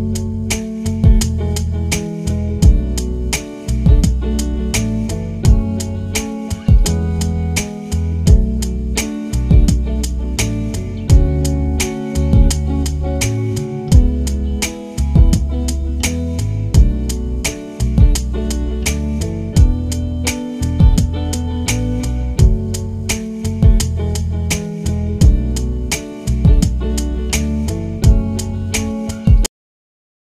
you